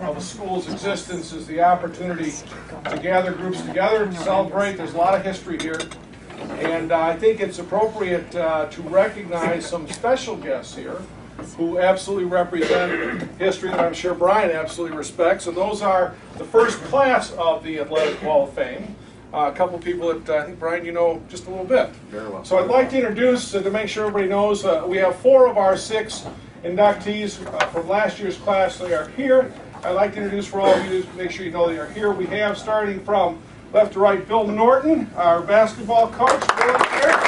of a school's existence is the opportunity to gather groups together, to celebrate. There's a lot of history here. And uh, I think it's appropriate uh, to recognize some special guests here who absolutely represent history that I'm sure Brian absolutely respects. And those are the first class of the Athletic Hall of Fame. Uh, a couple people that uh, I think, Brian, you know just a little bit. Very well. So I'd like to introduce, uh, to make sure everybody knows, uh, we have four of our six inductees uh, from last year's class. They are here. I'd like to introduce for all of you to make sure you know they are here. We have, starting from left to right, Bill Norton, our basketball coach. Bill here.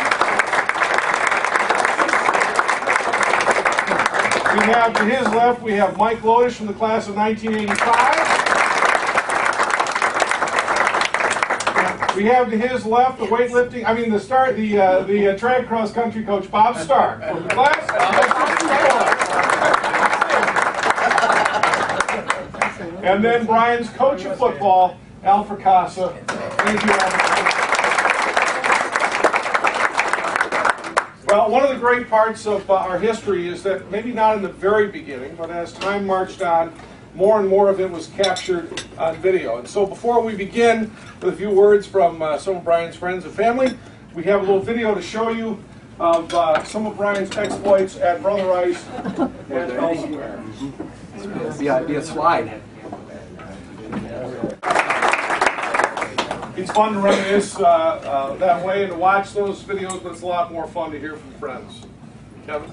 We have to his left, we have Mike Lodish from the class of 1985. We have to his left the weightlifting, I mean the start, the uh, the uh, track cross country coach Bob Stark from the class. of 64. And then Brian's coach of football, Al Fracassa. Thank you, Al. Well, one of the great parts of uh, our history is that maybe not in the very beginning, but as time marched on, more and more of it was captured on video. And so before we begin with a few words from uh, some of Brian's friends and family, we have a little video to show you of uh, some of Brian's exploits at Brother Rice and elsewhere. Be a, be a slide. It's fun to reminisce uh, uh, that way and to watch those videos, but it's a lot more fun to hear from friends. Kevin?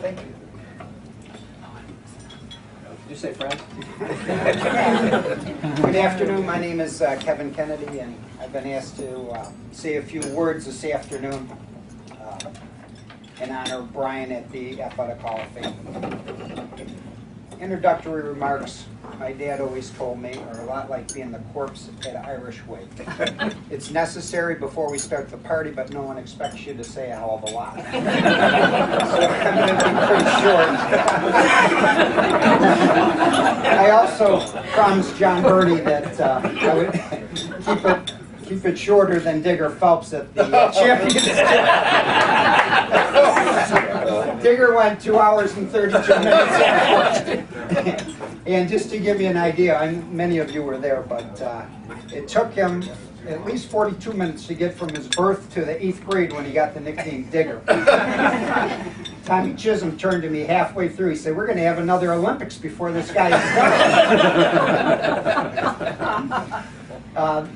Thank you. Did you say friends? Good afternoon, my name is uh, Kevin Kennedy, and I've been asked to uh, say a few words this afternoon uh, in honor of Brian at the Athletic Hall of Fame. Introductory remarks, my dad always told me, are a lot like being the corpse at Irish Wake. It's necessary before we start the party, but no one expects you to say a hell of a lot. So I'm going to be pretty short. I also promised John Birdie that uh, I would keep it, keep it shorter than Digger Phelps at the uh, championship. Digger went two hours and 32 minutes. and just to give you an idea, and many of you were there, but uh, it took him at least 42 minutes to get from his birth to the eighth grade when he got the nickname Digger. Tommy Chisholm turned to me halfway through. He said, "We're going to have another Olympics before this guy is done." uh,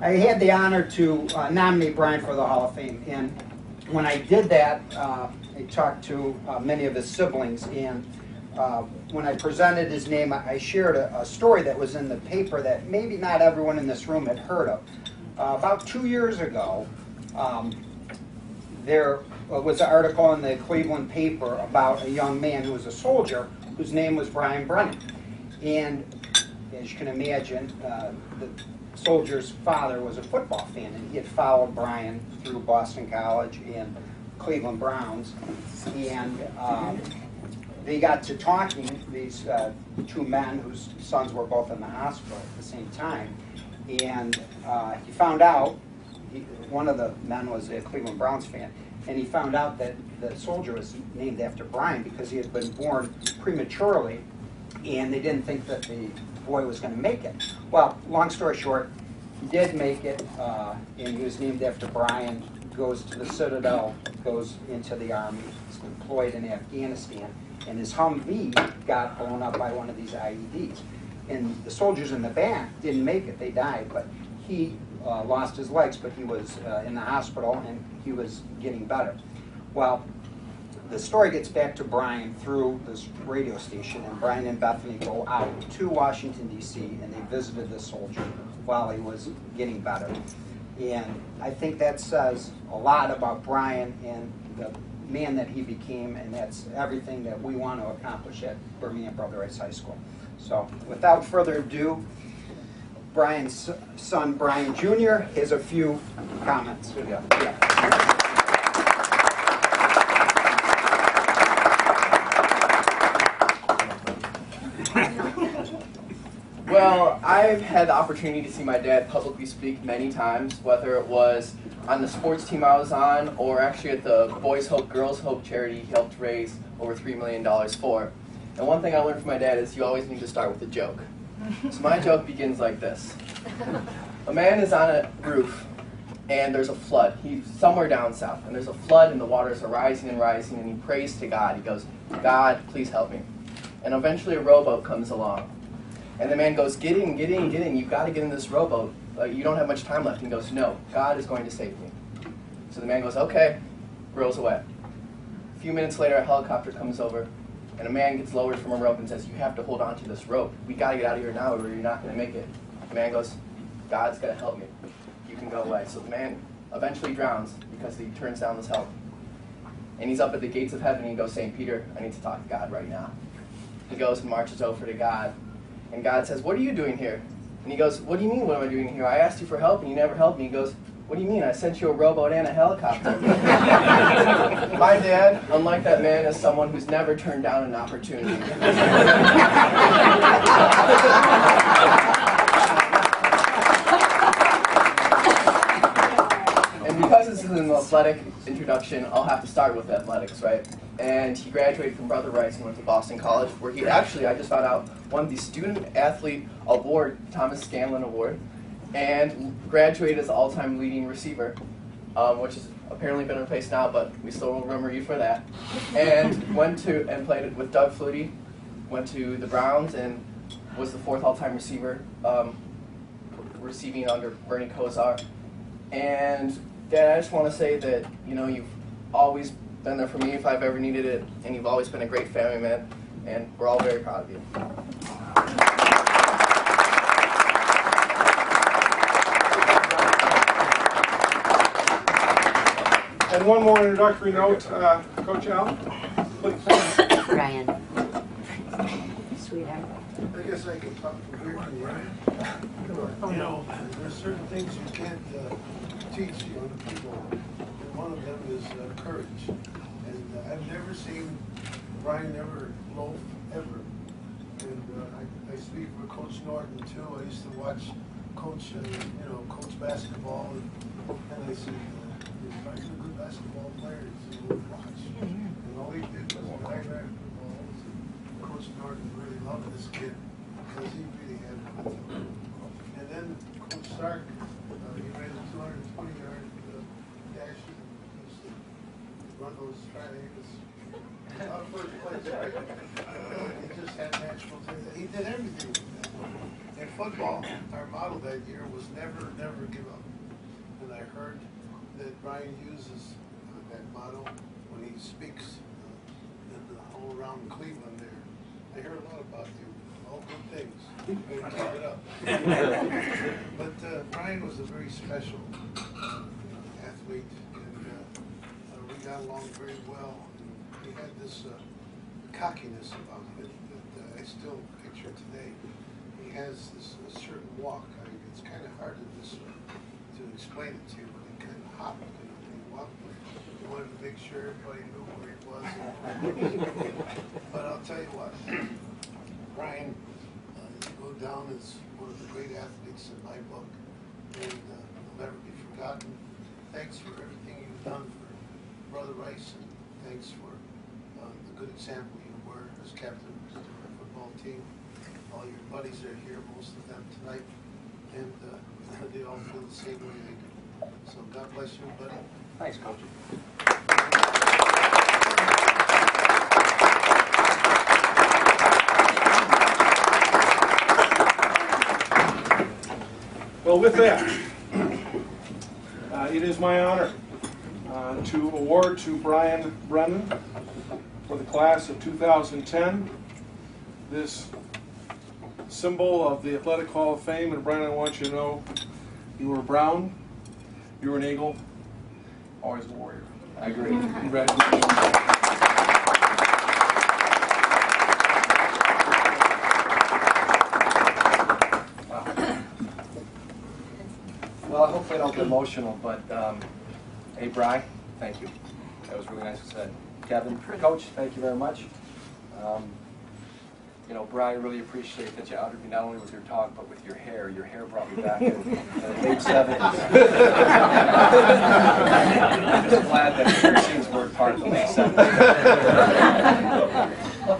I had the honor to uh, nominate Brian for the Hall of Fame, and when I did that, uh, I talked to uh, many of his siblings, and uh, when I presented his name, I shared a, a story that was in the paper that maybe not everyone in this room had heard of. Uh, about two years ago, um, there was an article in the Cleveland paper about a young man who was a soldier whose name was Brian Brennan. And as you can imagine, uh, the soldier's father was a football fan, and he had followed Brian through Boston College and Cleveland Browns. And um, they got to talking, these uh, two men whose sons were both in the hospital at the same time. And uh, he found out, he, one of the men was a Cleveland Browns fan, and he found out that the soldier was named after Brian because he had been born prematurely, and they didn't think that the boy was going to make it. Well, long story short, he did make it, uh, and he was named after Brian, goes to the Citadel, goes into the Army, is deployed in Afghanistan, and his Humvee got blown up by one of these IEDs. And the soldiers in the back didn't make it, they died, but he uh, lost his legs, but he was uh, in the hospital and he was getting better. Well, the story gets back to Brian through this radio station, and Brian and Bethany go out to Washington, D.C., and they visited the soldier while he was getting better. And I think that says a lot about Brian and the man that he became, and that's everything that we want to accomplish at Birmingham Brother Rice High School. So, without further ado, Brian's son, Brian Jr., has a few comments. Yeah. Well, I've had the opportunity to see my dad publicly speak many times, whether it was on the sports team I was on or actually at the Boys Hope, Girls Hope charity he helped raise over $3 million for. And one thing I learned from my dad is you always need to start with a joke. So my joke begins like this. A man is on a roof and there's a flood. He's somewhere down south and there's a flood and the waters are rising and rising and he prays to God. He goes, God, please help me. And eventually a rowboat comes along. And the man goes, get in, get in, get in. You've got to get in this rowboat. Uh, you don't have much time left. And he goes, no, God is going to save me. So the man goes, okay, rows away. A few minutes later, a helicopter comes over, and a man gets lowered from a rope and says, You have to hold on to this rope. We got to get out of here now, or you're not going to make it. The man goes, God's going to help me. You can go away. So the man eventually drowns because he turns down this help. And he's up at the gates of heaven, and he goes, St. Peter, I need to talk to God right now. He goes and marches over to God, and God says, What are you doing here? And he goes, What do you mean, what am I doing here? I asked you for help, and you never helped me. He goes, What do you mean? I sent you a rowboat and a helicopter. My dad, unlike that man, is someone who's never turned down an opportunity. and because this is an athletic introduction, I'll have to start with athletics, right? And he graduated from Brother Rice and went to Boston College, where he actually, I just found out, won the Student Athlete Award, Thomas Scanlan Award, and graduated as all-time leading receiver, um, which has apparently been replaced now, but we still will remember you for that. And went to and played with Doug Flutie, went to the Browns, and was the fourth all-time receiver, um, receiving under Bernie Kosar. And Dad, I just want to say that you know you've always been there for me if I've ever needed it, and you've always been a great family man, and we're all very proud of you. And one more introductory note, uh, Coach Allen, please. Ryan. Sweetheart. I guess I can talk from here to there. You know, there's certain things you can't uh, teach young people, and one of them is uh, courage. And uh, I've never seen Brian ever loaf, ever. And uh, I, I speak for Coach Norton too. I used to watch Coach, uh, you know, coach basketball, and, and I said, uh, Brian's a good basketball player. He's a good watch. And all he did was drive after the balls. Coach Norton really loved this kid because he really had fun. And then Coach Stark, uh, he ran a 220 yard uh, dash. and used to run those triangles. Not first place, right? He just had natural talent. He did everything. In football, our model that year was never, never give up. And I heard that Brian uses uh, that motto when he speaks uh, the whole around Cleveland I hear a lot about you, all good things. You better keep it up. But uh, Brian was a very special uh, athlete, and uh, uh, we got along very well. And He had this uh, cockiness about him that uh, I still picture today. He has this a certain walk. I mean, it's kind of hard to just to explain it to you, but he kind of hopped and he walked. He wanted to make sure everybody knew where he was. but I'll tell you what, Brian, uh, you go down as one of the great athletes in my book, and uh, will never be forgotten. Thanks for everything you've done for Brother Rice, and thanks for uh, the good example you were as captain of the football team. All your buddies are here, most of them tonight, and uh, they all feel the same way I do. So God bless you, buddy. Thanks, Coach. Well, with that, uh, it is my honor uh, to award to Brian Brennan for the class of 2010 this symbol of the Athletic Hall of Fame. And Brian, I want you to know you were Brown, you were an Eagle, always a Warrior. I agree. Congratulations. Well, hopefully I don't get emotional, but, um, hey, Bry, thank you. That was really nice said. Kevin, Coach, thank you very much. Um, You know, Brian, really appreciate that you honored me not only with your talk, but with your hair. Your hair brought me back in the late seventies. I'm just glad that piercings weren't part of the late seventies.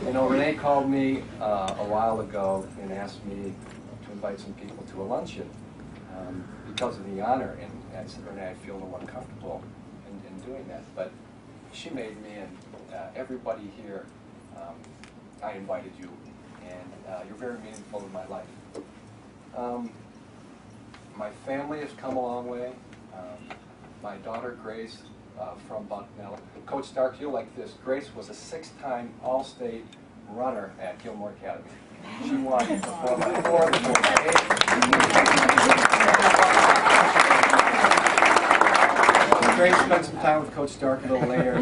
You know, Renee called me uh, a while ago and asked me to invite some people to a luncheon um, because of the honor, and I said, Renee, I feel a little uncomfortable in, in doing that, but she made me and uh, everybody here, um, I invited you, and uh, you're very meaningful in my life. Um, my family has come a long way. Um, my daughter Grace uh, from Bucknell. Coach Stark, you'll like this. Grace was a six-time All-State runner at Gilmour Academy. She won the 4x4, the 4x8. Grace spent some time with Coach Stark a little later.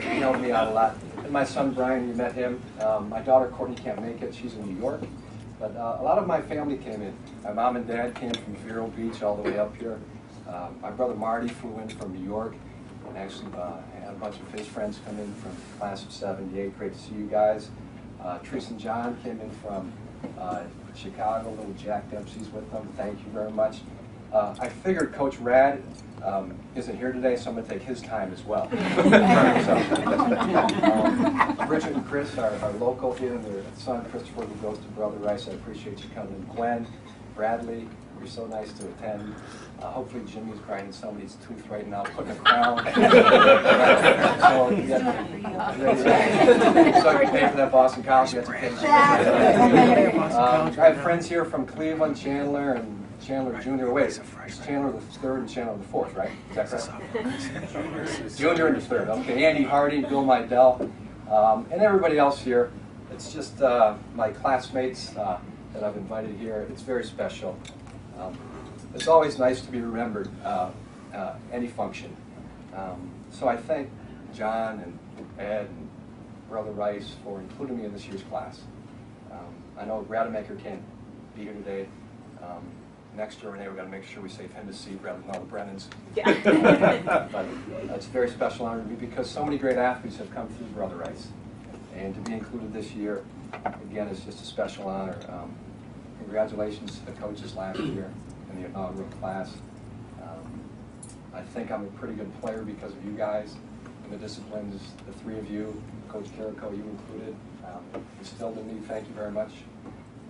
He helped me out a lot. And my son Brian, you met him. Um, my daughter Courtney can't make it. She's in New York. But uh, a lot of my family came in. My mom and dad came from Vero Beach all the way up here. Uh, my brother Marty flew in from New York and actually uh, had a bunch of his friends come in from class of 78. Great to see you guys. Uh, Tris and John came in from uh, Chicago. Little Jack Dempsey's with them. Thank you very much. Uh, I figured Coach Rad um, isn't here today, so I'm going to take his time as well. um, Richard and Chris are, are local here, and their son Christopher who goes to Brother Rice. I appreciate you coming. Gwen, Bradley, you're so nice to attend. Uh, hopefully Jimmy's grinding somebody's tooth right now, putting a crown. so, yeah, so you pay for that Boston College education. Um, I have friends here from Cleveland, Chandler, and Chandler Junior. Wait, it's Chandler the third and Chandler the fourth, right? Is that correct? Junior and the third. Okay, Andy Hardy, Bill Mydell, um, and everybody else here. It's just uh, my classmates uh, that I've invited here. It's very special. Um, it's always nice to be remembered, uh, uh, any function. Um, so I thank John and Ed and Brother Rice for including me in this year's class. Um, I know Rademacher can't be here today. Um, next year, Renee, we're going to make sure we save him to seat rather than all the Brennans. but it's a very special honor to me because so many great athletes have come through Brother Rice. And to be included this year, again, is just a special honor. Um, congratulations to the coaches last year in the inaugural class. Um, I think I'm a pretty good player because of you guys and the disciplines, the three of you, Coach Carrico, you included, um, instilled in me. Thank you very much.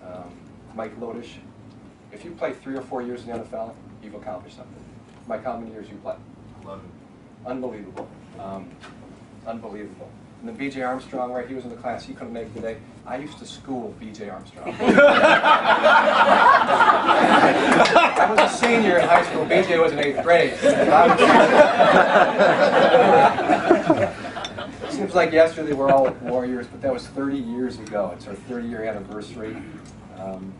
Um, Mike Lodish, if you play three or four years in the NFL, you've accomplished something. Mike, how many years you play? Eleven. Unbelievable. Um, unbelievable. And then B.J. Armstrong, right, he was in the class, he couldn't make it today. I used to school B.J. Armstrong. I was a senior in high school, B.J. was in eighth grade. Seems like yesterday we're all warriors, but that was 30 years ago. It's our 30-year anniversary. Um,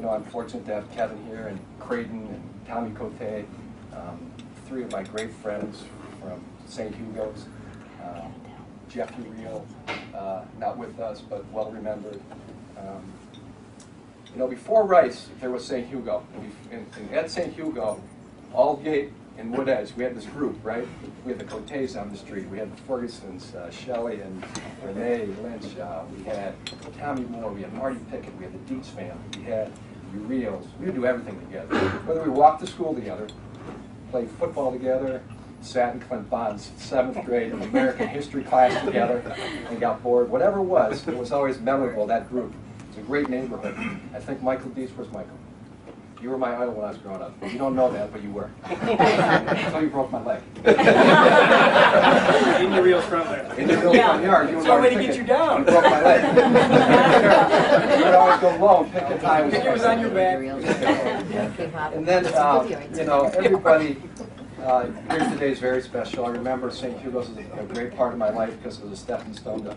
you know, I'm fortunate to have Kevin here and Creighton and Tommy Cote, um, three of my great friends from St. Hugo's. Uh, Jeffrey Reel, uh, not with us, but well remembered. Um, you know, before Rice, there was St. Hugo. And, and at St. Hugo, Aldgate and Wood Edge, we had this group, right? We had the Cotes on the street. We had the Fergusons, uh, Shelley and Renee Lynch. Uh, we had Tommy Moore. We had Marty Pickett. We had the Dietz family. We had the Reels. We would do everything together. Whether we walked to school together, played football together, sat in Clint Bond's seventh grade American history class together and got bored. Whatever it was, it was always memorable, that group. It's a great neighborhood. I think Michael Dietz was Michael. You were my idol when I was growing up. You don't know that, but you were. Until you broke my leg. In your real front there. In the real front yard. You It's one way to get you down. You broke my leg. You would always go low and pick a tie. It was on your back. And then, uh, you know, everybody uh, here today is very special. I remember St. Hugo's is a great part of my life because it was a stepping stone to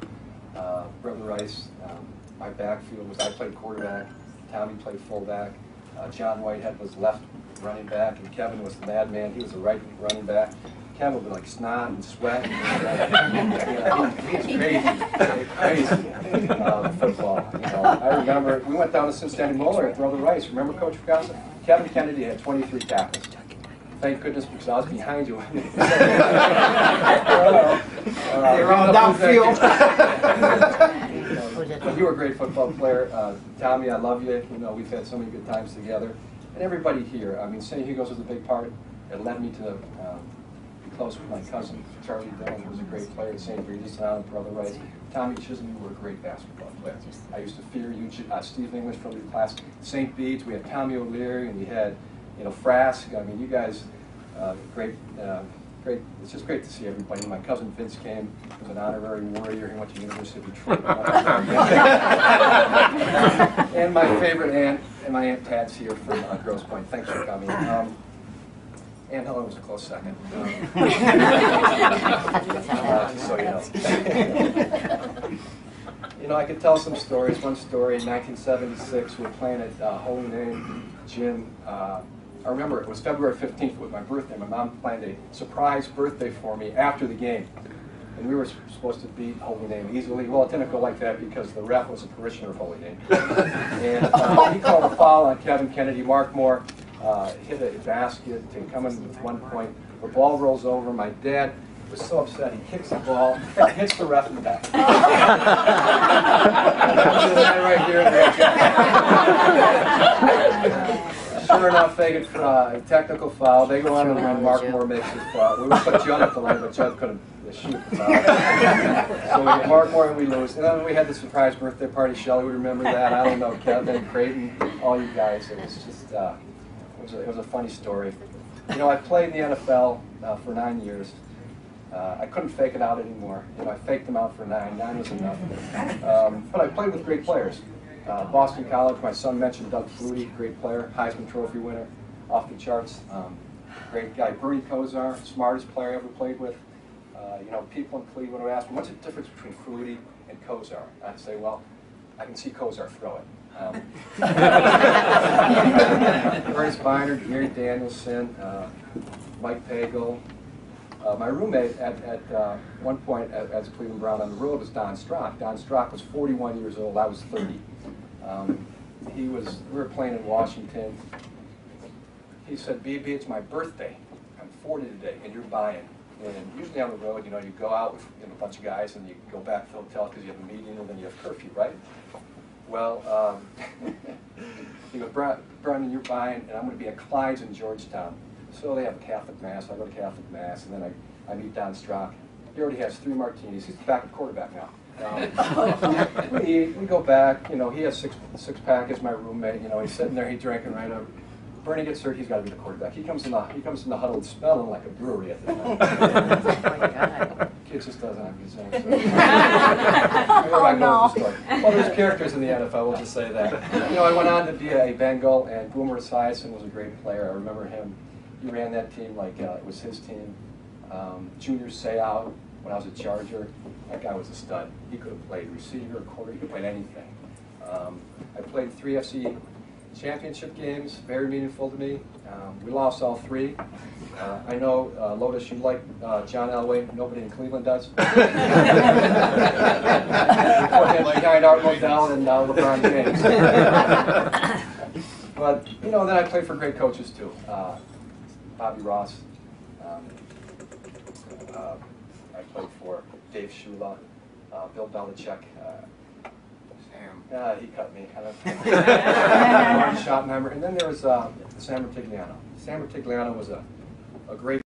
uh, Brother Rice. Um, my backfield was I played quarterback, Tommy played fullback, uh, John Whitehead was left running back, and Kevin was the madman. He was the right running back. Kevin would be like snot and sweat. And, he was crazy, crazy uh, football. You know, I remember we went down to Cincinnati Moeller at Brother Rice. Remember Coach Picasso? Kevin Kennedy had 23 tackles. Thank goodness because I was behind you. Uh, They were all downfield. But you were a great football player. Uh, Tommy, I love you. You know, we've had so many good times together. And everybody here. I mean, St. Hugo's was a big part. It led me to um, close with my cousin Charlie Dillon, who was a great player at St. Regis, and I'm brother Rice. Tommy Chisholm, you were a great basketball player. I used to fear you, uh, Steve English from your class. St. Bede's, we had Tommy O'Leary, and we had, you know, Frask. I mean, you guys, uh, great, uh, great. It's just great to see everybody. My cousin Vince came, he was an honorary warrior. He went to University of Detroit. and my favorite aunt, and my aunt Pat's here from uh, Grosse Pointe. Thanks for coming. Um, Aunt Helen was a close second. Uh, so you know. You know, I could tell some stories. One story in 1976, we were playing at uh, Holy Name Gym. Uh, I remember it was February 15th, with my birthday. My mom planned a surprise birthday for me after the game. And we were supposed to beat Holy Name easily. Well, it didn't go like that because the ref was a parishioner of Holy Name. and uh, he called a foul on Kevin Kennedy. Mark Moore uh, hit a basket and come in with one point. The ball rolls over. My dad was so upset. He kicks the ball, and hits the ref in the back. Right here. Sure enough, they get uh, a technical foul. They go on and win. Mark Moore makes his foul. We would put Judd at the line, but Judd couldn't shoot the foul. so we get Mark Moore and we lose. And then we had the surprise birthday party. Shelley would remember that. I don't know, Kevin, Creighton, all you guys. It was just, uh, it, was a, it was a funny story. You know, I played in the NFL uh, for nine years. Uh, I couldn't fake it out anymore. You know, I faked them out for nine. Nine was enough. Um, but I played with great players. Uh, Boston College, my son mentioned Doug Flutie, great player, Heisman Trophy winner, off the charts. Um, great guy. Bernie Kosar, smartest player I ever played with. Uh, you know, people in Cleveland would ask me, what's the difference between Flutie and Kosar? I'd say, well, I can see Kosar throw it. Um, Earnest Byner, Gary Danielson, uh, Mike Pagel, uh, my roommate at, at uh, one point at, as a Cleveland Brown on the road was Don Strock. Don Strock was 41 years old. I was 30. Um, he was. We were playing in Washington. He said, "BB, it's my birthday. I'm 40 today, and you're buying." And usually on the road, you know, you go out with you know, a bunch of guys, and you go back to the hotel because you have a meeting, and then you have curfew, right? Well, um, he goes, "Bra- Brendan, you're buying, and I'm going to be at Clyde's in Georgetown. So they have a Catholic Mass. I go to Catholic Mass, and then I, I meet Don Strock. He already has three martinis. He's the backup quarterback now. Um, we eat, we go back. You know, he has six six pack as my roommate. You know, he's sitting there, he's drinking right up. Bernie gets hurt. He's got to be the quarterback. He comes in the he comes in the huddle smelling like a brewery at the time. Kid just doesn't have own. So. oh, no. Well, there's characters in the NFL. We'll just say that. You know, I went on to be a Bengal, and Boomer Esiason was a great player. I remember him. He ran that team like uh, it was his team. Um, Junior Seau, when I was a Charger, that guy was a stud. He could have played receiver, quarter, he could have played anything. Um, I played three FC championship games, very meaningful to me. Um, we lost all three. Uh, I know, uh, Lotus, you like uh, John Elway. Nobody in Cleveland does. you put behind Art Modell and uh, LeBron James. but, you know, then I played for great coaches, too. Uh, Bobby Ross. Um, uh, I played for Dave Shula, uh, Bill Belichick. Uh, yeah, he cut me. Kind of. Schottenheimer. And then there was uh, Sam Rutigliano. Sam Rutigliano was a, a great